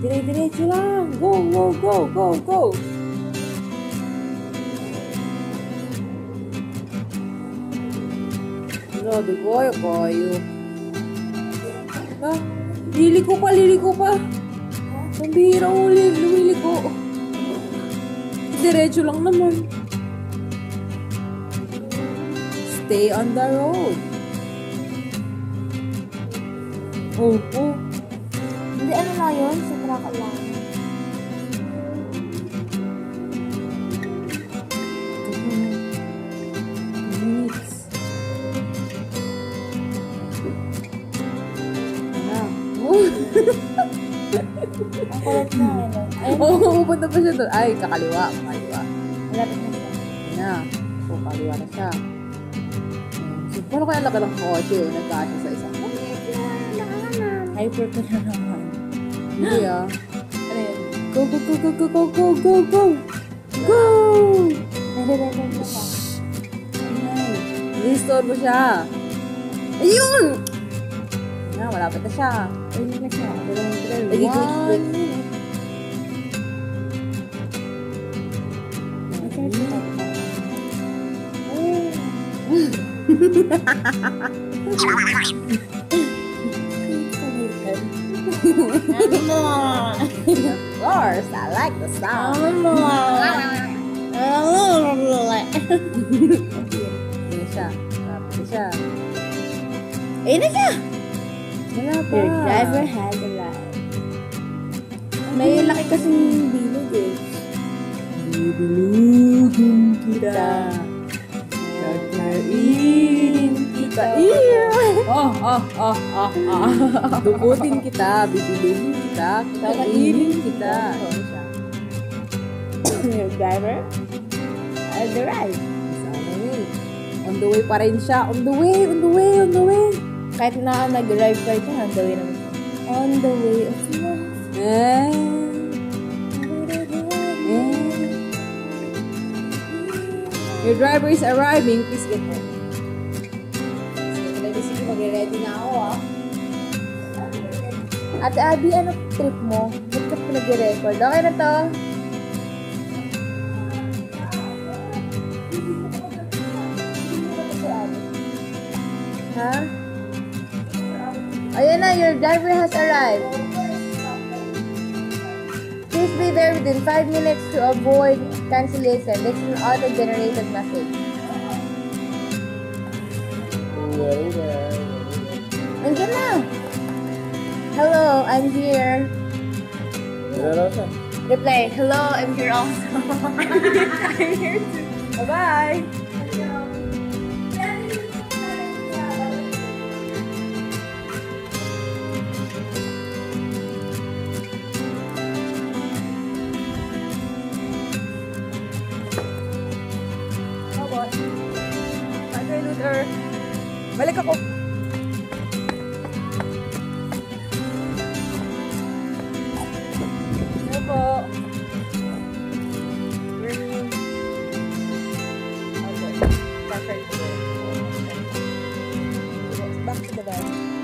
Diretso lang. Go, go, go, go, go. Grabe ko, ayaw kayo. Ha? Liliko pa, liliko pa. Ang bihira li- lumiliko. Diretso lang naman. Stay on the road. Oh, oh. Ano na yun? Sa track lang. Oh. Ang kulit na, ano. Oo, oh, pupunta pa siya doon. Ay, kakaliwa. Kakaliwa. malapit na siya. Na. Oh, kakaliwa na siya. So, paano kaya laki ng kotse? Oh, nagkasya sa isang. Hyper ko na naman. Hindi ah. Ano yun? Go, go, go, go, go, go, go, go, go! Go! Ka. Restore mo siya. Ayun! Na, malapit na siya. Ayun na siya. Lagi quick, quick. Nag-charge Of course, I like the song. Elmo. Elmo. Ini kah? Kenapa? Driver has arrived. May laki kasi bilog eh. Bibilugin kita. Kakainin kita. Iya. Oh, oh, oh, oh, oh. Dugutin kita. Bibilugin kita. Kakainin kita. Your driver has arrived. Sa on the way. On the way pa rin siya. On the way, on the way, on the way. Kahit na nag-drive ka ito, on the way naman. On the way of love. Eh. Eh. Your driver is arriving. Please get ready. Ready. Na ako ah. Ate Abby, ano trip mo? Ba't ka pa nag-record? Okay na to? Ha? Ayan na, your driver has arrived. Please be there within 5 minutes to avoid cancellation. This is an auto-generated message. Nandiyan I'm here. Reply, hello, I'm here also. I'm here too. Bye-bye! Balik ako. Back to the bed.